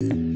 You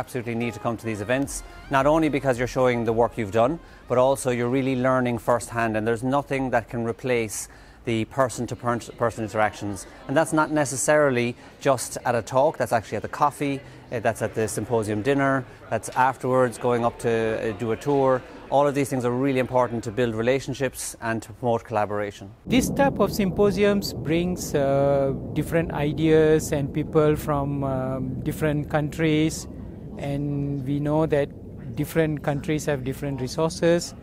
absolutely need to come to these events, not only because you're showing the work you've done, but also you're really learning firsthand, and there's nothing that can replace the person to person interactions. And that's not necessarily just at a talk, that's actually at the coffee, uh, that's at the symposium dinner, that's afterwards going up to uh, do a tour. All of these things are really important to build relationships and to promote collaboration. This type of symposiums brings uh, different ideas and people from um, different countries and we know that different countries have different resources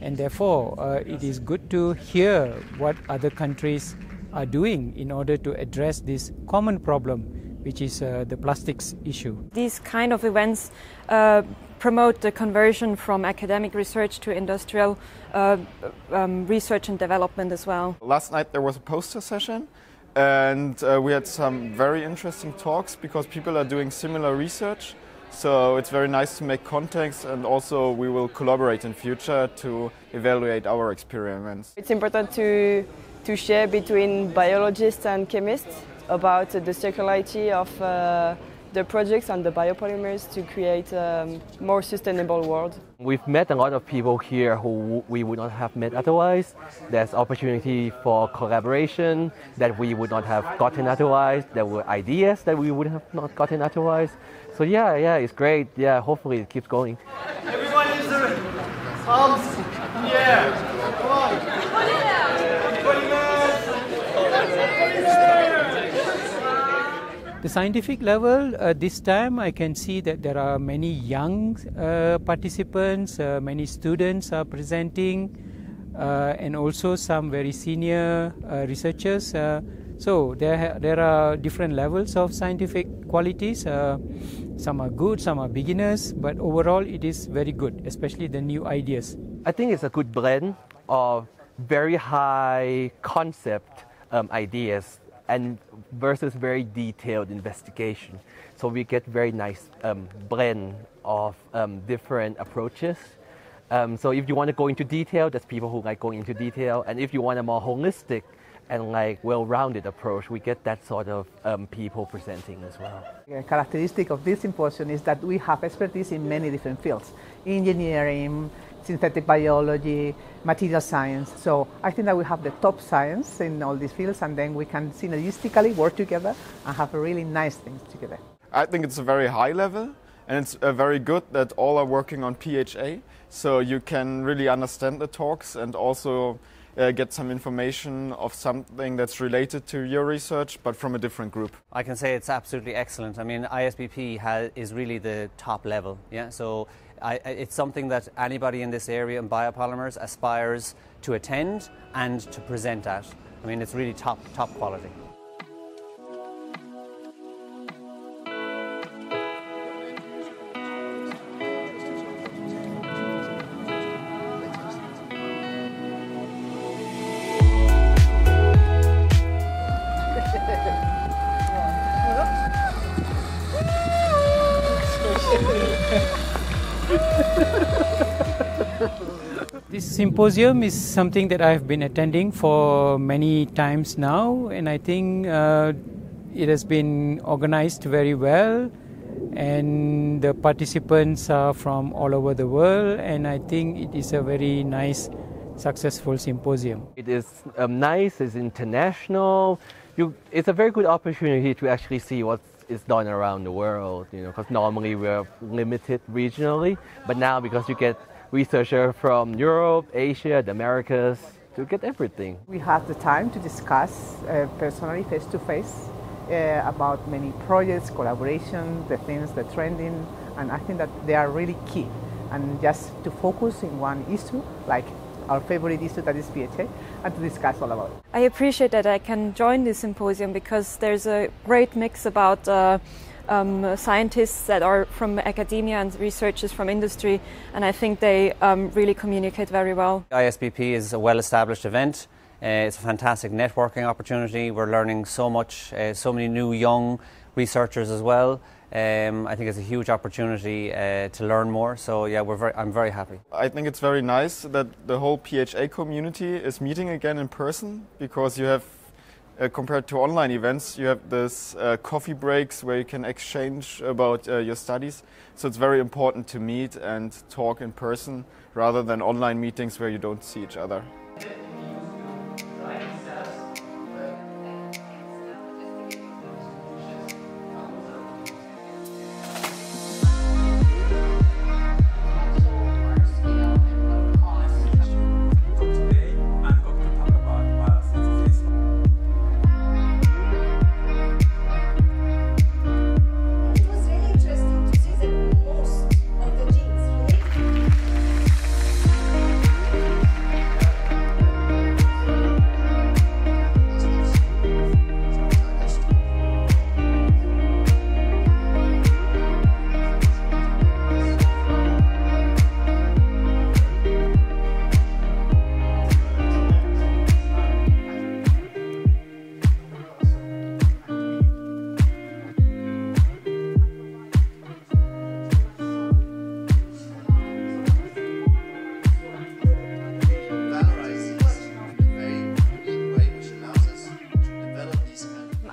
and therefore uh, it is good to hear what other countries are doing in order to address this common problem which is uh, the plastics issue. These kind of events uh, promote the conversion from academic research to industrial uh, um, research and development as well. Last night there was a poster session and uh, we had some very interesting talks because people are doing similar research so it's very nice to make contacts and also we will collaborate in future to evaluate our experiments. It's important to, to share between biologists and chemists about the circularity of uh, the projects and the biopolymers to create a more sustainable world. We've met a lot of people here who we would not have met otherwise. There's opportunity for collaboration that we would not have gotten otherwise. There were ideas that we would have not gotten otherwise. So yeah, yeah, it's great. Yeah, hopefully it keeps going. Everyone use their arms. Yeah. Come on. The scientific level, uh, this time I can see that there are many young uh, participants, uh, many students are presenting, uh, and also some very senior uh, researchers. Uh, so there, there are different levels of scientific qualities. some are good, some are beginners, but overall it is very good, especially the new ideas. I think it's a good blend of very high concept um, ideas and versus very detailed investigation. So we get very nice um, blend of um, different approaches. Um, so if you want to go into detail, there's people who like going into detail, and if you want a more holistic and like well-rounded approach, we get that sort of um, people presenting as well. A characteristic of this symposium is that we have expertise in many different fields, engineering, synthetic biology, material science. So I think that we have the top science in all these fields and then we can synergistically work together and have a really nice things together. I think it's a very high level and it's uh, very good that all are working on PHA so you can really understand the talks and also uh, get some information of something that's related to your research but from a different group. I can say it's absolutely excellent. I mean ISBP has, is really the top level. Yeah, so I, it's something that anybody in this area in biopolymers aspires to attend and to present at. I mean, it's really top, top quality. Symposium is something that I've been attending for many times now, and I think uh, it has been organized very well. And the participants are from all over the world, and I think it is a very nice, successful symposium. It is um, nice, it's international. You, it's a very good opportunity to actually see what's done around the world, you know, because normally we're limited regionally, but now because you get researchers from Europe, Asia, the Americas to get everything. We have the time to discuss uh, personally, face to face, about many projects, collaboration, the things, the trending, and I think that they are really key. And just to focus in one issue, like our favorite issue that is PHA, and to discuss all about it. I appreciate that I can join this symposium because there's a great mix about uh, um, scientists that are from academia and researchers from industry, and I think they um, really communicate very well. ISBP is a well established event. Uh, it's a fantastic networking opportunity. We're learning so much, uh, so many new young researchers as well. Um, I think it's a huge opportunity uh, to learn more. So yeah, we're very, I'm very happy. I think it's very nice that the whole PHA community is meeting again in person because you have, uh, compared to online events, you have this uh, coffee breaks where you can exchange about uh, your studies. So it's very important to meet and talk in person rather than online meetings where you don't see each other.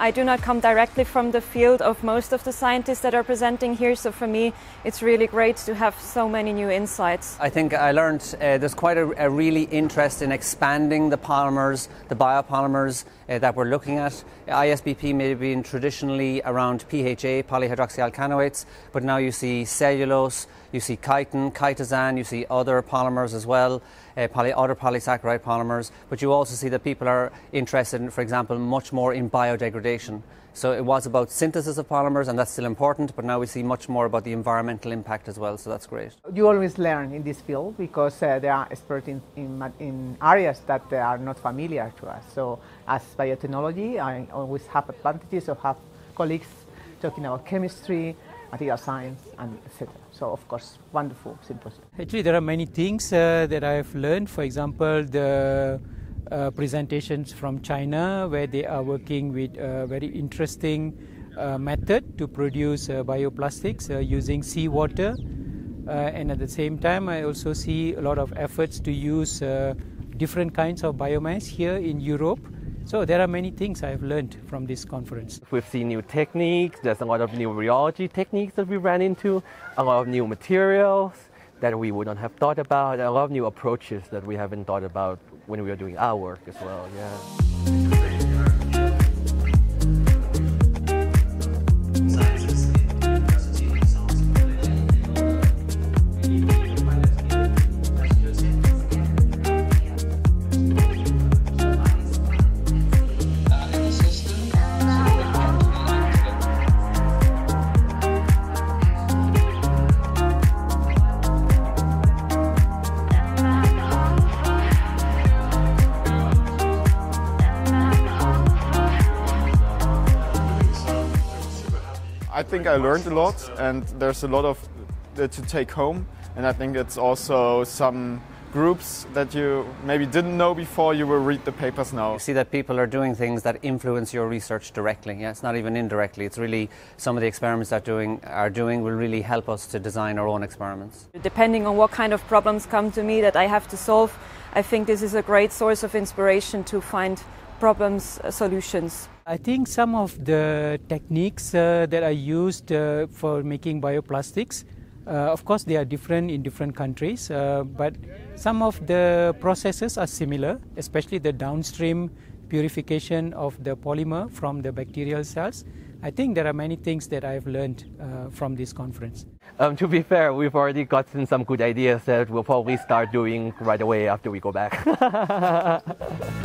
I do not come directly from the field of most of the scientists that are presenting here, so for me it's really great to have so many new insights. I think I learned uh, there's quite a, a, really interest in expanding the polymers, the biopolymers uh, that we're looking at. ISBP may have been traditionally around PHA, polyhydroxyalkanoates, but now you see cellulose, you see chitin, chitosan, you see other polymers as well, uh, poly, other polysaccharide polymers, but you also see that people are interested, in, for example, much more in biodegradation. So it was about synthesis of polymers, and that's still important, but now we see much more about the environmental impact as well, so that's great. You always learn in this field because uh, they are experts in, in, in, areas that are not familiar to us. So as biotechnology, I always have advantages of have colleagues talking about chemistry, material science, and etc. So of course, wonderful symposium. Actually, there are many things uh, that I've learned. For example, the uh, presentations from China where they are working with a very interesting uh, method to produce uh, bioplastics uh, using seawater. Uh, and at the same time, I also see a lot of efforts to use different kinds of biomass here in Europe. So there are many things I've learned from this conference. We've seen new techniques, there's a lot of new rheology techniques that we ran into, a lot of new materials that we wouldn't have thought about, a lot of new approaches that we haven't thought about when we were doing our work as well. Yeah. Think I learned a lot, and there's a lot of uh, to take home. And I think it's also some groups that you maybe didn't know before you will read the papers now. You see that people are doing things that influence your research directly. Yeah, it's not even indirectly. It's really some of the experiments that doing are doing will really help us to design our own experiments. Depending on what kind of problems come to me that I have to solve, I think this is a great source of inspiration to find problems uh, solutions. I think some of the techniques uh, that are used uh, for making bioplastics, uh, of course, they are different in different countries, uh, but some of the processes are similar, especially the downstream purification of the polymer from the bacterial cells. I think there are many things that I've learned uh, from this conference. Um, to be fair, we've already gotten some good ideas that we'll probably start doing right away after we go back.